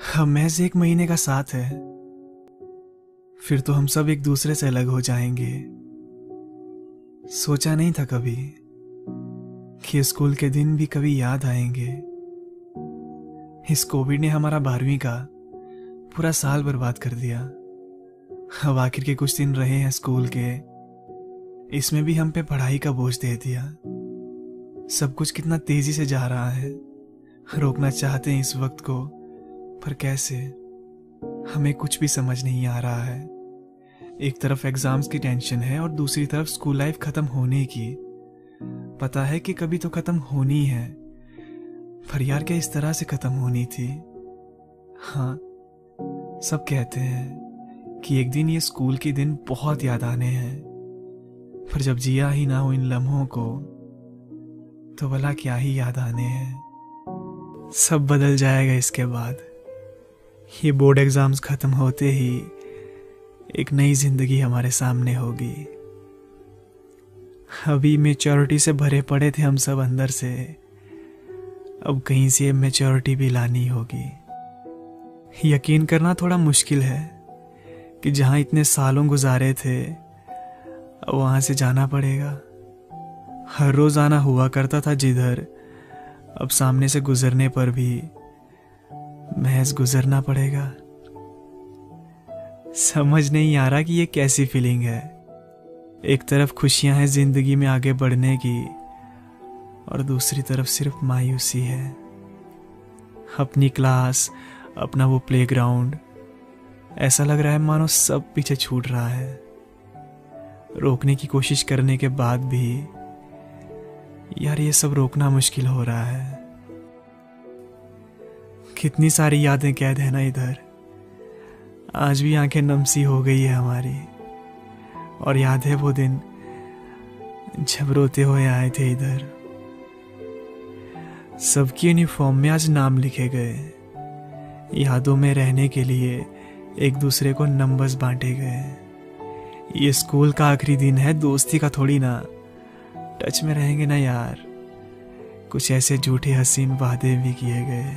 हम महज एक महीने का साथ है। फिर तो हम सब एक दूसरे से अलग हो जाएँगे। सोचा नहीं था कभी कि स्कूल के दिन भी कभी याद आएँगे। इस कोविड ने हमारा बारहवीं का पूरा साल बर्बाद कर दिया। अब आखिर के कुछ दिन रहे हैं स्कूल के। इसमें भी हम पे पढ़ाई का बोझ दे दिया। सब कुछ कितना तेज़ी से जा रहा है। रोकना चाहते हैं इस वक्त को। पर कैसे? हमें कुछ भी समझ नहीं आ रहा है। एक तरफ़ एग्ज़ाम्स की टेंशन है और दूसरी तरफ़ स्कूल लाइफ खत्म होने की। पता है कि कभी तो खत्म होनी है। पर यार क्या इस तरह से खत्म होनी थी? हाँ सब कहते हैं कि एक दिन ये स्कूल के दिन बहुत याद आने हैं। पर जब जिया ही ना हो इन लम्हों को तो भला क्या ही याद आने हैं। सब बदल जाएगा इसके बाद। ये बोर्ड एग्ज़ाम्स खत्म होते ही एक नई ज़िंदगी हमारे सामने होगी। अभी मेच्योरिटी से भरे पड़े थे हम सब अंदर से। अब कहीं से मेच्योरिटी भी लानी होगी। यकीन करना थोड़ा मुश्किल है कि जहाँ इतने सालों गुजारे थे, अब वहाँ से जाना पड़ेगा। हर रोज आना हुआ करता था जिधर, अब सामने से गुजरने पर भी महज गुजरना पड़ेगा। समझ नहीं आ रहा कि ये कैसी फीलिंग है। एक तरफ़ खुशियाँ हैं ज़िंदगी में आगे बढ़ने की, और दूसरी तरफ़ सिर्फ़ मायूसी है। अपनी क्लास अपना वो प्लेग्राउंड ऐसा लग रहा है मानो सब पीछे छूट रहा है। रोकने की कोशिश करने के बाद भी, यार ये सब रोकना मुश्किल हो रहा है। कितनी सारी यादें कैद है ना इधर। आज भी आँखें नमसी हो गई है हमारी। और याद है वो दिन, जब रोते हुए आए थे इधर। सबकी यूनिफॉर्म में आज नाम लिखे गए। यादों में रहने के लिए एक दूसरे को नंबर्स बांटे गए। ये स्कूल का आखिरी दिन है, दोस्ती का थोड़ी ना। टच में रहेंगे ना यार। कुछ ऐसे झूठे हसीन वादे भी किए गए।